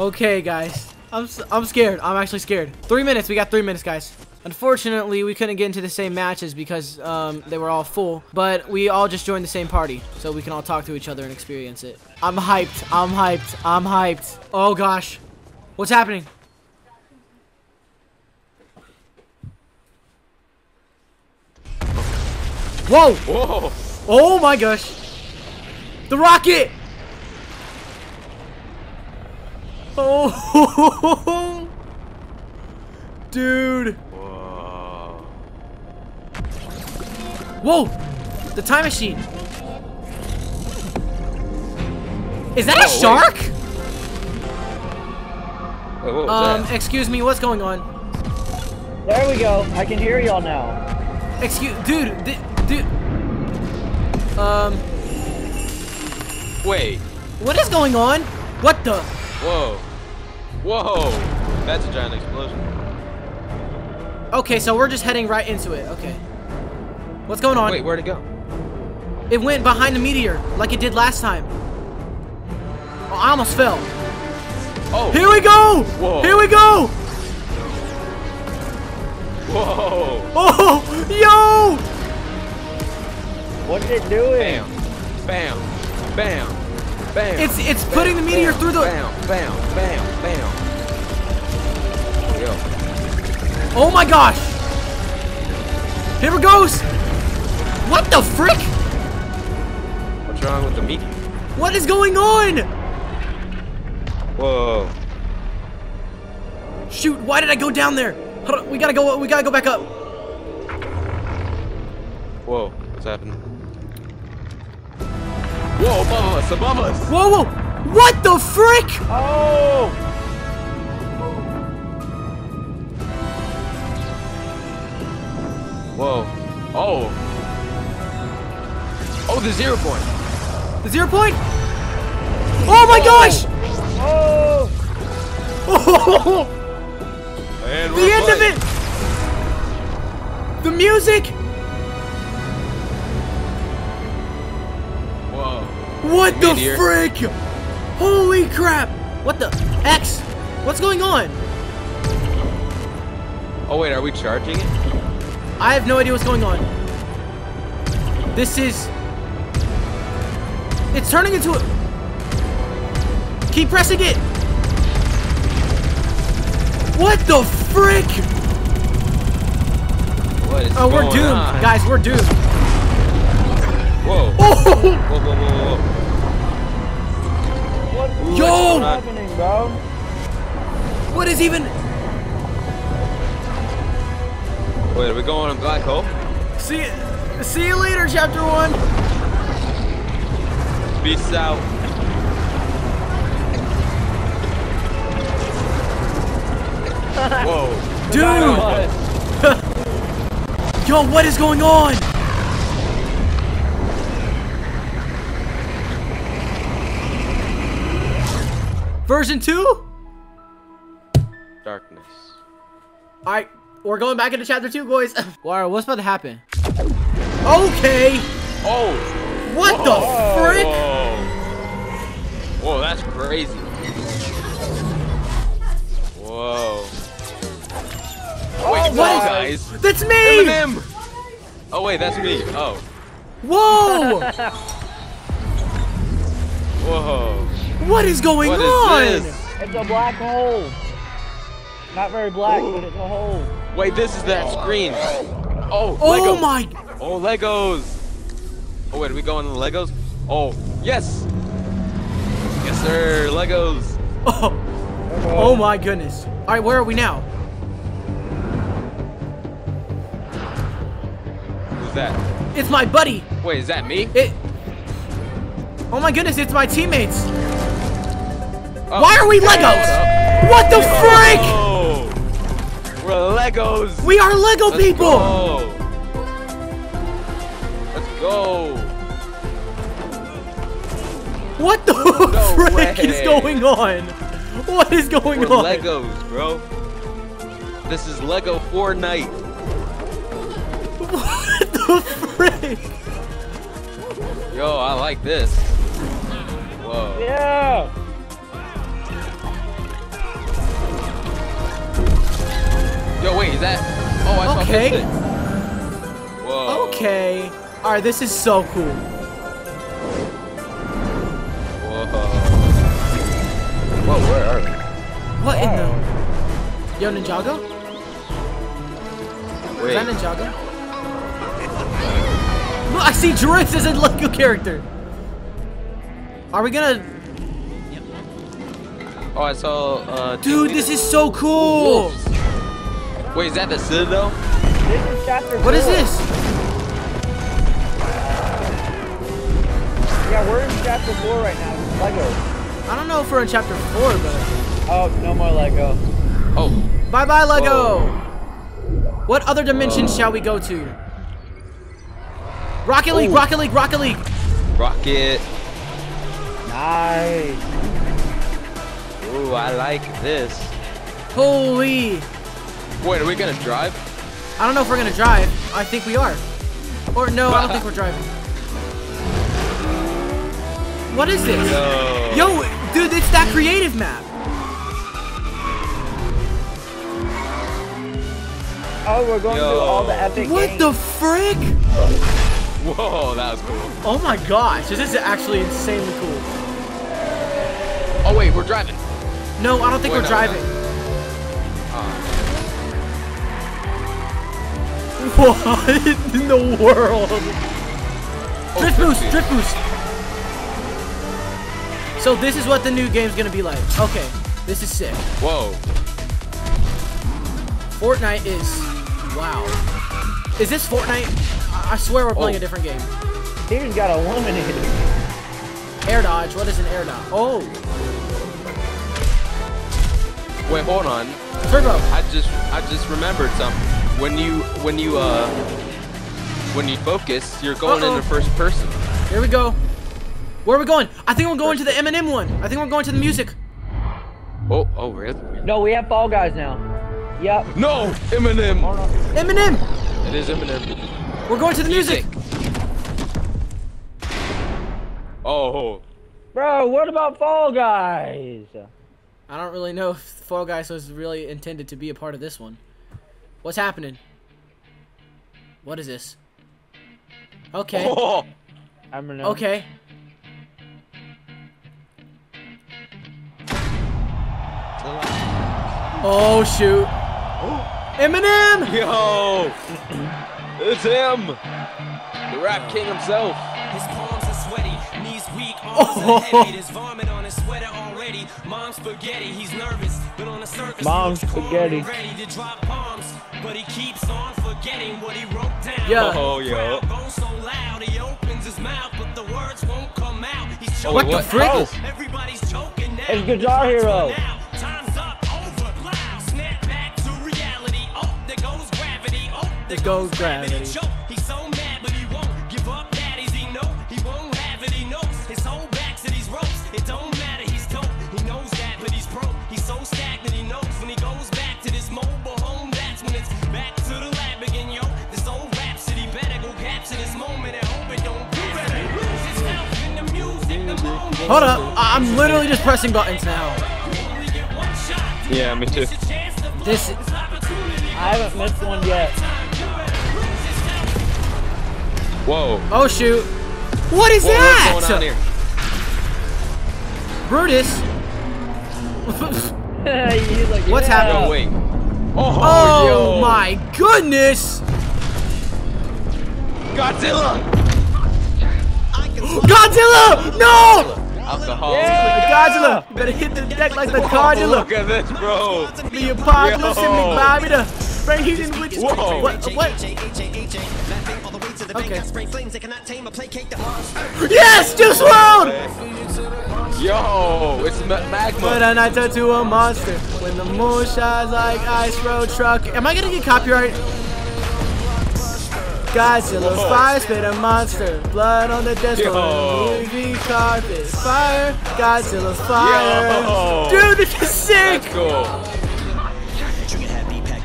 Okay, guys. I'm, s- I'm scared. I'm actually scared. Three minutes. We got three minutes, guys. Unfortunately, we couldn't get into the same matches because um, they were all full. But we all just joined the same party, so we can all talk to each other and experience it. I'm hyped. I'm hyped. I'm hyped. Oh, gosh. What's happening? Whoa! Whoa! Oh my gosh! The rocket! Oh! Dude! Whoa! Whoa! The time machine! Is that a Oh, wait. shark? Wait, what Um, that? excuse me, what's going on? There we go. I can hear y'all now. Excuse, dude, di- dude. Um, Wait. what is going on? What the? Whoa. Whoa. That's a giant explosion. Okay, so we're just heading right into it. Okay. What's going on? Wait, where'd it go? It went behind the meteor, like it did last time. Oh, I almost fell. Oh! Here we go! Whoa. Here we go! Whoa! Oh, yo! What's it doing? Bam! Bam! Bam! Bam! It's it's putting the meteor bam, through the. Bam! Bam! Bam! Bam! Yo. Oh my gosh! Here it goes! What the frick? What's wrong with the meteor? What is going on? Whoa! Shoot! Why did I go down there? On, we gotta go. We gotta go back up. Whoa! What's happening? Whoa! Above us! Above us! Whoa, whoa! What the frick? Oh! Whoa! Oh! Oh, the zero point! The zero point? Oh my oh. gosh! Oh! Oh, the end of it! The music! What the Meteor. frick? Holy crap! What the X? What's going on? Oh wait, are we charging it? I have no idea what's going on. This is. It's turning into a. Keep pressing it! What the frick? What is Oh, we're doomed. on? Guys, we're doomed. Whoa! Oh! Whoa! Whoa! Whoa! Whoa! Yo! what's happening, bro? What is even. Wait, are we going on black hole? See, see you later, chapter one. Peace out. Whoa. Dude! Yo, what is going on? Version 2? Darkness. Alright, we're going back into chapter 2, boys. What's about to happen? Okay! Oh! What the frick? Whoa! Whoa, that's crazy. Whoa. Wait, Oh, whoa, what guys. That's me! Eminem! Oh, wait, that's me. Oh. Whoa! Whoa. What is going What on? is this? It's a black hole. Not very black, but it's a hole. Wait, this is that oh. screen. Oh, Oh Lego. my! Oh, Legos. Oh, wait, are we going to the Legos? Oh, yes. Yes, sir. Legos. Oh, oh my goodness. Alright, where are we now? Who's that? It's my buddy. Wait, is that me? It. Oh my goodness, it's my teammates. Oh, Why are we Legos? what? What the frick? Oh, we're Legos. We are Lego Let's people. Go. Let's go. What the No frick is going on? What is going We're on? Legos, bro. This is Lego Fortnite. What the frick? Yo, I like this. Whoa. Yeah. Wait, is that? Oh, I saw Okay. this thing. Whoa. Okay. All right, this is so cool. Whoa. Whoa, where are we? What in the? Yo, Ninjago? Wait. Is that Ninjago? Look, I see Drift as a Lego character. Are we gonna? Oh, I saw. Uh, Dude, this is so cool. Wolves. Wait, is that the Citadel? This is chapter What is four. this? Yeah, we're in chapter four right now. It's Lego. I don't know if we're in chapter four, but Oh, no more Lego. Oh, bye bye Lego. Oh. What other dimensions oh. shall we go to? Rocket League, Ooh. Rocket League, Rocket League. rocket. Nice. Ooh, I like this. Holy. Wait, are we gonna drive? I don't know if we're gonna drive. I think we are. Or no, I don't think we're driving. What is this? No. Yo, dude, it's that creative map. Oh, we're going Yo. through all the epic What games. the frick? Whoa, that was cool. Oh my gosh, this is actually insanely cool. Oh wait, we're driving. No, I don't think Wait, we're no, driving. What in the world? oh, Drift boost, boost. drift boost. So this is what the new game's gonna be like. Okay, this is sick. Whoa. Fortnite is, wow. Is this Fortnite? I I swear we're playing Oh. a different game. Peter's got eliminated. Air dodge, what is an air dodge? Oh, Wait, hold on. turbo. I just I just remembered something. When you when you uh when you focus, you're going Uh-oh. into first person. Here we go. Where are we going? I think we're going to the Eminem one. I think we're going to the music. Oh, oh really? No, we have Fall Guys now. Yep. No, Eminem. Hold on. Eminem! It is Eminem. We're going to the music. Oh, Bro, what about Fall Guys? I don't really know if Fall Guys was really intended to be a part of this one. What's happening? What is this? Okay. oh. I'm gonna. Okay. Oh shoot. Eminem! Yo, it's him, the rap king himself. Mom's spaghetti, he's nervous, but on the surface, Mom's he looks calm spaghetti. Ready to drop bombs, but he keeps on forgetting what he wrote down. Yeah. Oh, yo. Goes so loud, he opens his mouth, but the words won't come out. He's Oh, choking What the frick? out. Everybody's choking now. It's Guitar Hero. Now, Time's up, over, loud. Snap back to reality. Oh, there goes gravity. Oh, there There goes gravity. Hold up. I- I'm literally just pressing buttons now. You only get one shot. Yeah, me too. It's your chance to blow This- this opportunity. I haven't missed one yet. Whoa. Oh shoot. What is Whoa, that? what's going on here? Brutus. Like, What's yeah. happening? No, wait. Oh, Oh yo. my goodness! Godzilla. Godzilla! No! Alcohol. Godzilla! You better hit the deck like the Godzilla! look at this, bro. The apocalypse and Yo. me, Bobby the Frank Houston which Whoa. What? What? Okay. Yes! Juice WRLD! Yo, it's ma- magma. But a night turn to a monster when the moon shines like ice road truck. Am I gonna get copyright? Godzilla's Whoa. fire spit a monster. Blood on the desk Yo. Movie carpet. Fire. Godzilla's fire. Yo. Dude, this is sick! That's cool.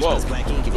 Whoa.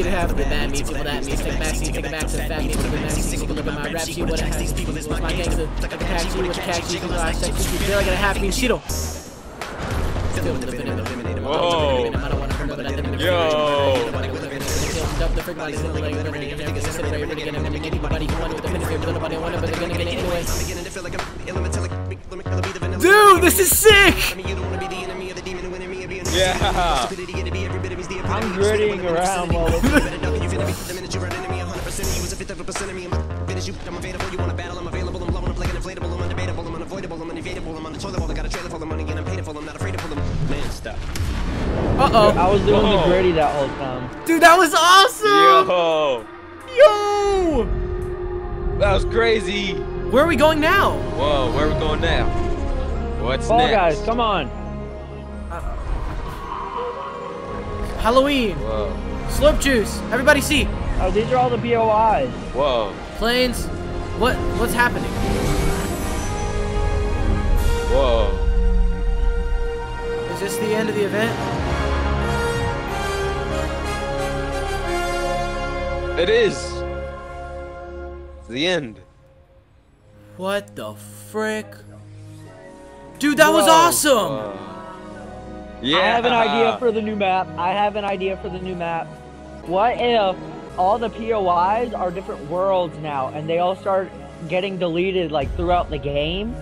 It have bad means, people that means, take back seat, take back to fat means, take back seat, look at my rap sheet, what it has, what's my gangster, like a pack with a cat sheet, people I sex you, feel like a half mean Cheeto. Whoa. Yo. freaking not even like everybody gonna get everybody gonna get anybody who won with the minigames, nobody won it, but they're gonna get it anyway. Dude, this is sick! Yeah. I'm griddying around while this Uh-oh. I was doing the Whoa. Griddy that whole time. Dude, that was awesome! Yo. Yo! That was crazy. Where are we going now? Whoa, where are we going now? What's Fall next? guys, come on. Uh, Halloween. Whoa. Slurp juice. Everybody see. Oh, these are all the POIs. Whoa. Planes. What what's happening? Whoa. Is this the end of the event? It is. The end. What the frick? Dude, that was awesome! Whoa. Yeah. I have an idea for the new map. I have an idea for the new map. What if all the POIs are different worlds now and they all start getting deleted like throughout the game?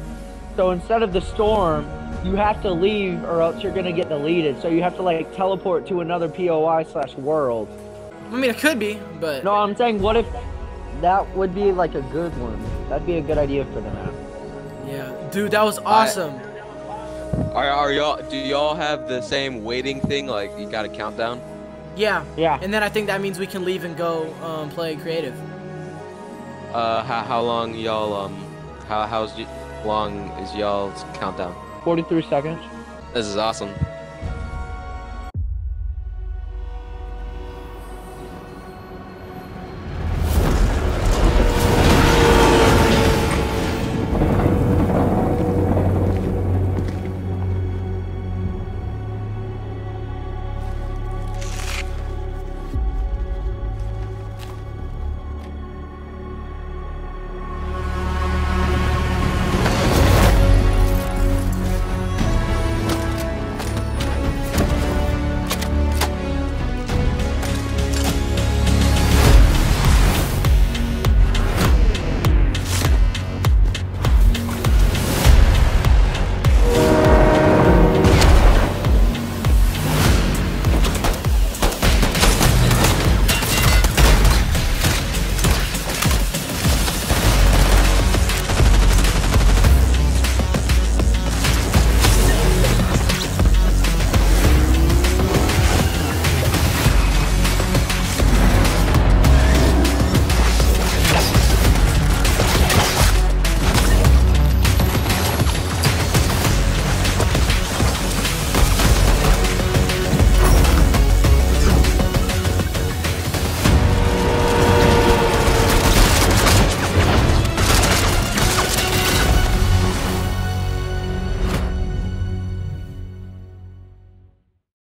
So instead of the storm, you have to leave or else you're gonna get deleted. So you have to like teleport to another POI slash world. I mean, it could be, but No, I'm saying what if that would be like a good one? That'd be a good idea for the map. yeah, dude, that was awesome. Are, are y'all? Do y'all have the same waiting thing? Like you got a countdown? Yeah, Yeah. and then I think that means we can leave and go um, play creative. Uh, how, how long y'all um, how how's y- long is y'all's countdown? 43 seconds. This is awesome.